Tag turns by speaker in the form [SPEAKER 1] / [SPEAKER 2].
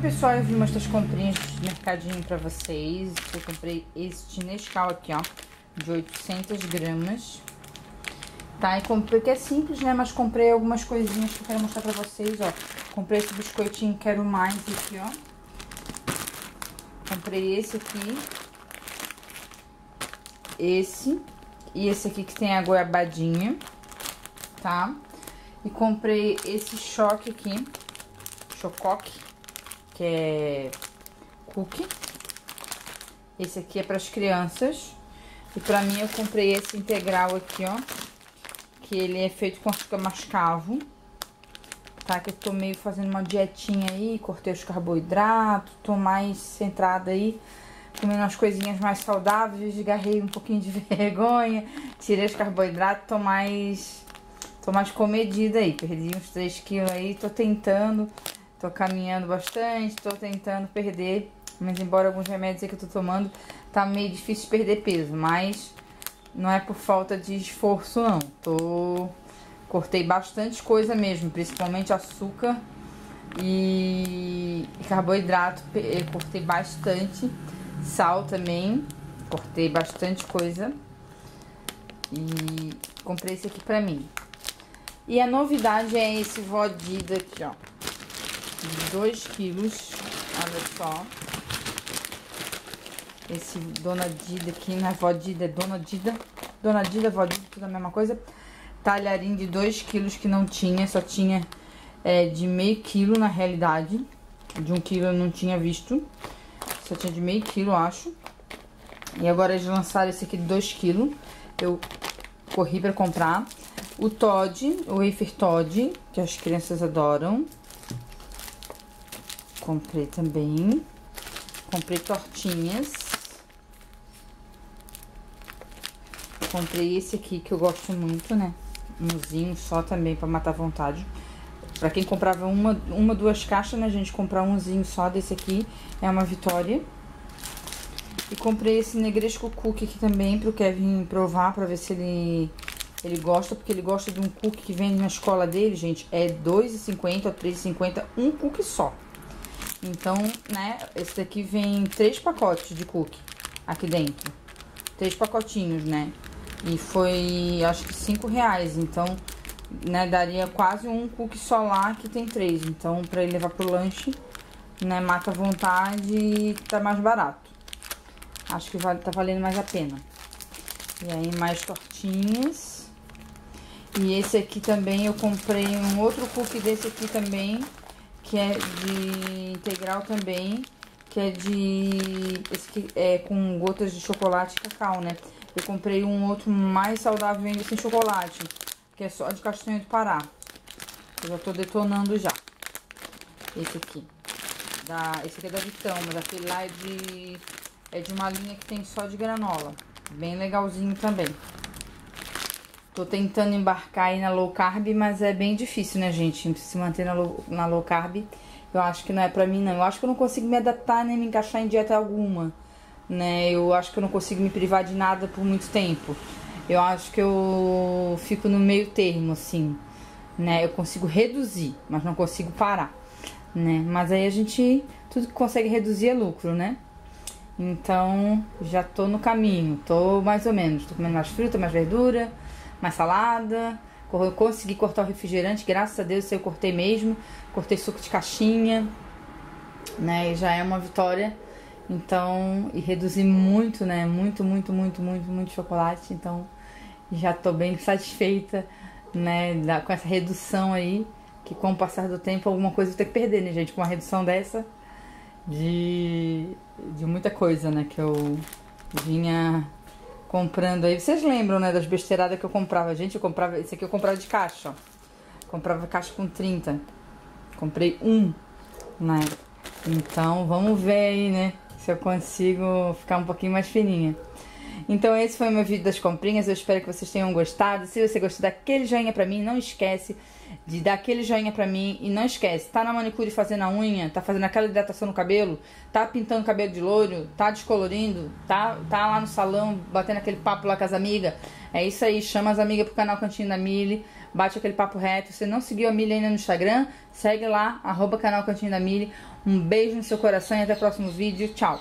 [SPEAKER 1] pessoal, eu vim mostrar as comprinhas de mercadinho pra vocês. Eu comprei este Nescau aqui, ó, de 800 gramas. Tá, e comprei, que é simples, né, mas comprei algumas coisinhas que eu quero mostrar pra vocês, ó. Comprei esse biscoitinho Quero Mais aqui, ó. Comprei esse aqui. Esse. E esse aqui que tem a goiabadinha, tá? E comprei esse choque aqui, chocoque que é cookie. Esse aqui é para as crianças. E para mim eu comprei esse integral aqui, ó. Que ele é feito com açúcar mascavo. Tá? Que eu tô meio fazendo uma dietinha aí, cortei os carboidratos, tô mais centrada aí, comendo umas coisinhas mais saudáveis, desgarrei um pouquinho de vergonha, tirei os carboidratos, tô mais, tô mais comedida aí, perdi uns 3 quilos aí, tô tentando Tô caminhando bastante, tô tentando perder, mas embora alguns remédios que eu tô tomando, tá meio difícil perder peso, mas não é por falta de esforço não. Tô cortei bastante coisa mesmo, principalmente açúcar e carboidrato, cortei bastante, sal também, cortei bastante coisa. E comprei esse aqui pra mim. E a novidade é esse vodida aqui, ó 2 quilos. Olha só. Esse Dona Dida aqui, não é Vó Dida, é Dona Dida. Dona Dida, Vó Dida, tudo a mesma coisa. Talharim de 2 quilos que não tinha, só tinha é, de meio quilo na realidade. De um quilo eu não tinha visto. Só tinha de meio quilo, acho. E agora eles lançaram esse aqui de 2 quilos. Eu corri pra comprar. O Todd, o Wafer Todd, que as crianças adoram. Comprei também. Comprei tortinhas. Comprei esse aqui que eu gosto muito, né? Umzinho só também pra matar vontade. Pra quem comprava uma, uma, duas caixas, né, gente? Comprar umzinho só desse aqui é uma vitória. E comprei esse negresco cookie aqui também pro Kevin provar, pra ver se ele, ele gosta. Porque ele gosta de um cookie que vende na escola dele, gente. É R$2,50 ou R$3,50, um cookie só. Então, né, esse daqui vem três pacotes de cookie aqui dentro. Três pacotinhos, né? E foi, acho que cinco reais. Então, né, daria quase um cookie só lá que tem três. Então, pra ele levar pro lanche, né, mata a vontade e tá mais barato. Acho que vale, tá valendo mais a pena. E aí, mais tortinhas. E esse aqui também, eu comprei um outro cookie desse aqui também que é de integral também, que é de esse que é com gotas de chocolate e cacau, né? Eu comprei um outro mais saudável ainda sem chocolate, que é só de castanha do Pará. Eu já tô detonando já. Esse aqui. Da, esse aqui é da Vitão, mas aquele lá é de, é de uma linha que tem só de granola. Bem legalzinho também. Tô tentando embarcar aí na low carb, mas é bem difícil, né, gente? Se manter na low, na low carb, eu acho que não é pra mim, não. Eu acho que eu não consigo me adaptar nem me encaixar em dieta alguma, né? Eu acho que eu não consigo me privar de nada por muito tempo. Eu acho que eu fico no meio termo, assim, né? Eu consigo reduzir, mas não consigo parar, né? Mas aí a gente, tudo que consegue reduzir é lucro, né? Então, já tô no caminho, tô mais ou menos. Tô comendo mais fruta, mais verdura mais salada. Eu consegui cortar o refrigerante, graças a Deus eu cortei mesmo. Cortei suco de caixinha, né? E já é uma vitória. Então, e reduzi muito, né? Muito, muito, muito, muito, muito chocolate. Então, já tô bem satisfeita, né? Da, com essa redução aí. Que com o passar do tempo, alguma coisa eu tenho que perder, né, gente? Com uma redução dessa de, de muita coisa, né? Que eu vinha comprando aí. Vocês lembram, né, das besteiradas que eu comprava? Gente, eu comprava. Esse aqui eu comprava de caixa, ó. Comprava caixa com 30. Comprei um, né? Então, vamos ver aí, né? Se eu consigo ficar um pouquinho mais fininha. Então esse foi o meu vídeo das comprinhas, eu espero que vocês tenham gostado. Se você gostou daquele joinha pra mim, não esquece de dar aquele joinha pra mim. E não esquece, tá na manicure fazendo a unha, tá fazendo aquela hidratação no cabelo, tá pintando o cabelo de loiro, tá descolorindo, tá, tá lá no salão batendo aquele papo lá com as amigas. É isso aí, chama as amigas pro canal Cantinho da Mili, bate aquele papo reto. Se não seguiu a Mili ainda no Instagram, segue lá, arroba canal Cantinho da Mili. Um beijo no seu coração e até o próximo vídeo. Tchau!